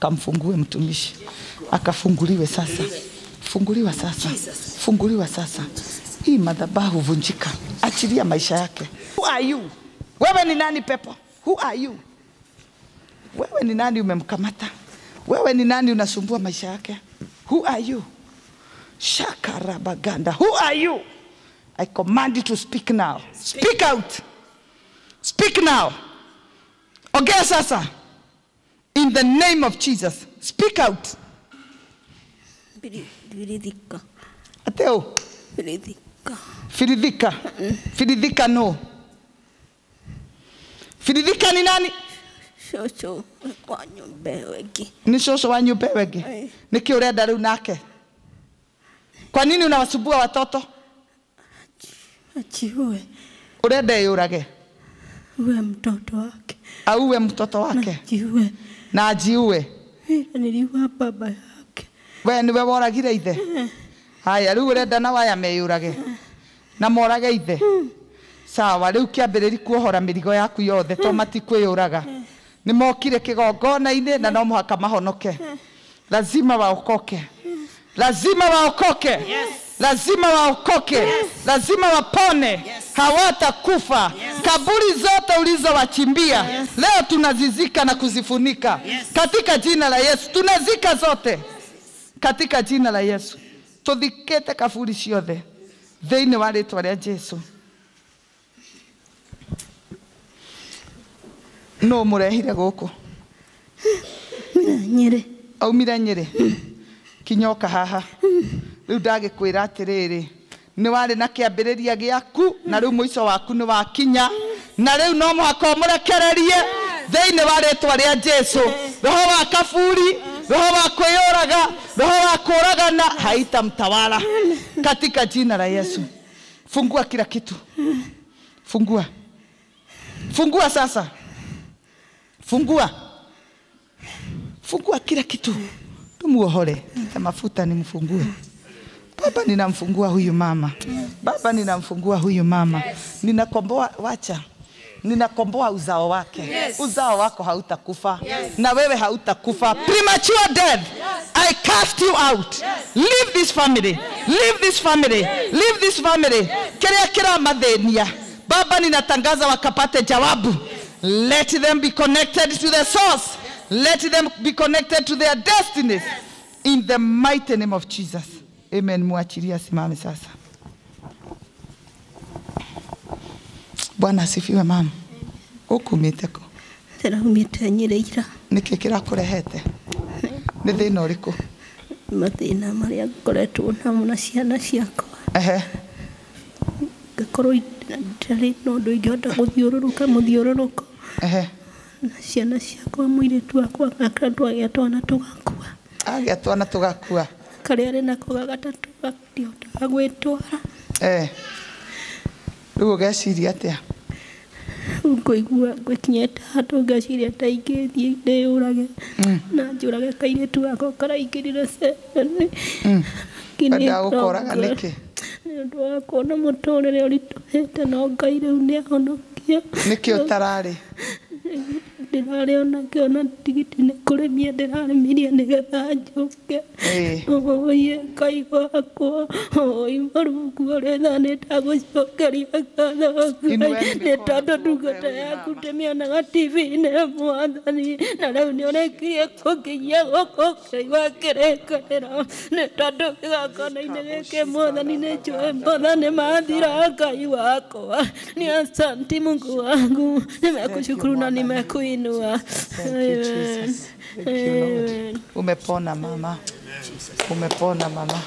kamfungue mtumishi akafunguliwe sasa, funguliwa sasa, funguliwa sasa. Hii madhabahu vunjika, achilia maisha yake. Who are you? Wewe ni nani pepo? Who are you? Wewe ni nani umemkamata? Wewe ni nani unasumbua maisha yake? Who are you? Shakarabaganda. Who are you? I command you to speak now. Speak out. Speak now. Ongea sasa. In the name of Jesus. Speak out. Firidhika. Ateo. Firidhika. Firidhika. Firidhika no. Firidhika ni nani? shosho wa nyumba wengi. Ni shosho wa nyumba wengi. Aye. Niki urenda riu nake? Kwa nini unawasumbua watoto? Achiue Urenda yurage uwe mtoto wake, auwe mtoto wake achiue na ajiue. niliwa baba yake. We niwe woragire ithe? Haya, riu urenda na waya meyurage na morage ithe. Sawa, riu kiambiriri kuohora mirigo yaku yothe to matikwiyuraga nä mokire kĩgongona-inĩ na no mũhaka mahonoke. Lazima waokoke. Lazima waokoke. Lazima waokoke. Lazima wapone. Hawatakufa kaburi zote ulizowachimbia leo tunazizika na kuzifunika. Katika jina la yesu tunazika zote. Katika jina la yesu tuthikite kaburi ciothe thiini wa ritwa ria jesu. No må rehire gå nyere aumire nyere kinyoka haha. Rĩu ndagĩkwĩra atĩrĩrĩ nĩ warä na kiambiriria giaku na riu muico waku nä wakinya na rĩu no mũhaka ũmũrekererie thĩinĩ wa rä a jesu roho wa kaburi roho wa kwĩyũraga roho wa kuragana haita mtawala katika jina la yesu. Fungua kila kitu. Fungua. Fungua sasa. Fungua. Fungua kila kitu. Tumuohore. Ta mafuta nimfungue baba ninamfungua huyu mama baba ninamfungua huyu mama ninakomboa wacha ninakomboa uzao wake yes. uzao wako hautakufa yes. na wewe hautakufa yes. premature death yes. i cast you out yes. leave this family yes. leave this family yes. leave this family yes. kiria kiramathĩnia baba ninatangaza wakapate jawabu yes. let them be connected to the source yes. let them be connected to their destinies yes. in the mighty name of jesus amen. Mwachilie asimame sasa. Bwana asifiwe mama. Ukumite ku ndĩraumĩte nyere ira. Nĩkĩ kĩrakũrehete nĩ thĩna ũrĩkũ? Mathĩna marĩa ngoretwo namo na ciana ciakwa. Ehe. Ngakorwo ndarĩ na ũndũ ingĩhota gũthiũrũrũka mũthiũrũrũko. Ehe. Na ciana ciakwa mũirĩtu wakwa gaka agĩa twana tũgakua. Agĩa twana tũgakua karĩa arä nako ga gatatũ gatihotaga u eh geciria ũgeciria atĩa? Rĩu ngwä ngĩkinyĩte handå ngeciria ta yå rage na njå rage kairä tu gako njũrage nä å ndå ceceni na må tå nĩ ũndũ wa kuona hä te no ngai rä u nä ahonokia nĩkĩ ũtararĩ ndĩrarĩ ona ngĩona tigiti nĩ kũrĩmia ndĩrarĩmirie nĩgetha njũke. Ĩĩ. oye ngai wakwa oi marungu ũrĩtha nĩ ndagũcokeria ngatho. Inueni ngai nĩ mikono tondũ juu ndungata yaku mä ndĩmĩonaga tv-inĩ mwathani na rĩu nĩ ũrĩkirie kũnginyia gũkũ ngai wa kĩrĩkanĩro nĩ tondũ kĩgongona-inĩ gĩkĩ mwathani nĩ njũĩ nä mathira ngai wakwa ni asanti mungu wangu. Nä na cukuru na you, Jesus. Thank you, Lord. Umepona mama. Umepona mama